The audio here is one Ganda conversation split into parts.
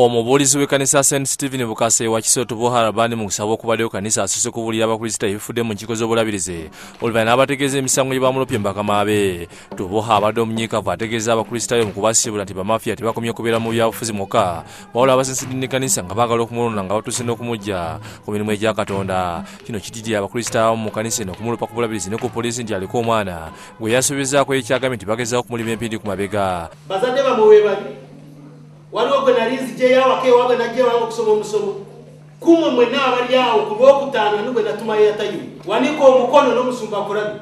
omubuulizi w'ekkanisa st stephen bukase wa kisoto buharabani mu kusaba okubaddeyo kanisa asose kubuulira abakristaayo ebifudde mu nkiiko z'obulabirizi oluvannyuma n'abategeeza emisango gye bamulopye mbakamaabe tubuha abadde omunyiikavu ategeeza abakristaayo mu kubasibula nti bamafiya tebakomye kubeera mu byabufuzi mwokka. Wabula abasinsidde n'ekkanisa nga baagala okumulonda nga batuuse n'okumujja ku mirimu egya katonda. Kino kitidde abakristaayo mu kanisa eno okumulopa ku bulabirizi ne ku poliisi nti aliko omwana. Gwe yasuubizaako ekyagambye nti bagezaako kumulima empindi ku mabega. Bazadde bamuwe babi waliwo gwe nali nzijeyoawaka ewaabwe najjewange okusoma omusomo. Kumwe mwenna abali awo ku lwokutaano ni gwe natumayo yatayimu wanika omukono n'omusumba akulabi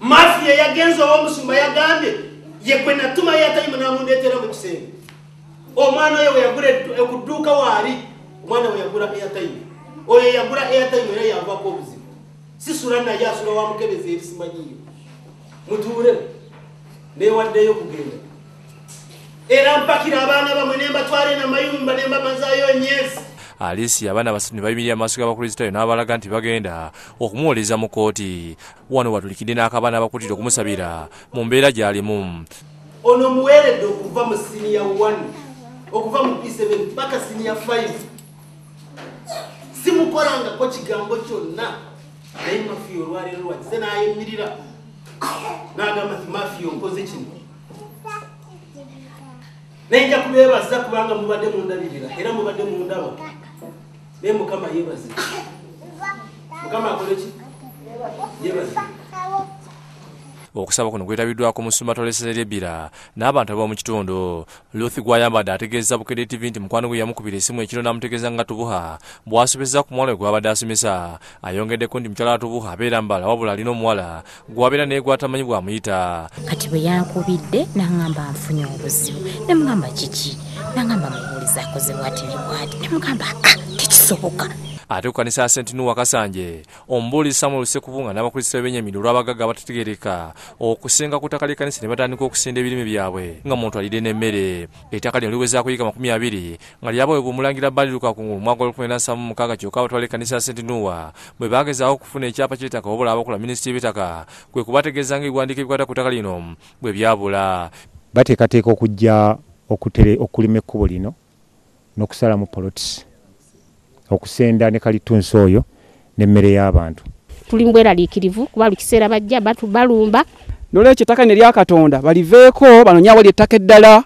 mafiya yagenza ow'omusumba yagambye ye gwe natumayo yatayimu namundeetera mu kisenge omwana oyo weyagula ku dduuka waali omwana weyagula eyatayimu oyo yagula eyatayimu era yavako obuzibu. Sisula naye asula wamukebeza erisimanyiyo mutuule newaddeyo kugenda era mpakira abaana bamwe nembatwale namayumba nembamazaayo emyezi aliisi abaana basatu ne bayimirira maaso g'abakristaayo n'abalaga nti bagenda okumuwoleza mu kooti wano watulikidde n'akabaana abakuutira okumusabira. Mu mbeera gy'alimu ono muweeredde okuva mu siniya 1 okuva mu p7 paka siniya 5 simukolangako kigambo kyonna. Naye mafiya olwaleero lwakize n'ayimirira n'agamba nti mafiya onkoze kino nenja kubeebaza kubanga mubadde mundabirira era mubadde mundaba naye mukama yebaze mukama akoleki yebaze okusaba kuno kwetabiddwako musumba tolesere ebbira n'abantu ab'omu kitundu. Luth gwayambadde ategeeza bukedde tv nti mukwano gwe yamukubira esimu ekiro n'amutegeeza nga tubuha. Bw'asomesa ku muwala we gwabadde asomesa ayongeddeko nti mukyala wa tubuha abeera mbala wabula alina omuwala gwabeera naye gwatamanyi bw'amuyita. Kati bwe yankubidde n'aŋŋamba nfunye obuzibu ne mugamba kiki? N'aŋŋamba mubuuliza akoze bwati ne mugamba a tekisoboka ate ku kanisa ya st nuwa kasanje. Omubuulizi samuel sekubunga n'abakristaayo b'enyamiri olw'abagagga abatategereka okusenga ku ttaka ly'ekkanisa ne batandika okusinda ebirime byabwe nga muntu alidde n'emmere. Ettaka lino liweza kuyika makumi abiri nga lyabaweebwa omulangira baliruka ku mwaka olukumi nasaamu mukaaga kyokka abatwala ekkanisa ya st nuwa bwe bagezaako okufuna ekyapa ky'ettaka wabula abakola minisitiri b'ettaka kwe kubategeeza nga ebiwandiiko ebikwata ku ttaka lino bwe byabula. Bateekateeka okujja okulima ekkubo lino n'okusalamu polotisi okusenda ne kalitunsi oyo n'emmere y'abantu. Tuli mbweraliikirivu kuba lukiseera bajja balumba. Nolwekyo ettaka ne lya katonda baliveeko banonye awali ettaka eddala.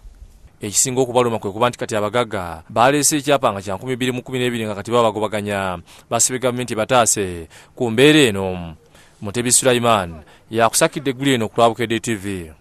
Ekisinga okubaluma kwe kuba nti kati abagagga baleese ekyapa nga kya 2012 nga kati babagobaganya basibe gavumenti bataase ku mbeera eno mutebi sulaiman yakusakidde eggulu eno ku lwabukedde tv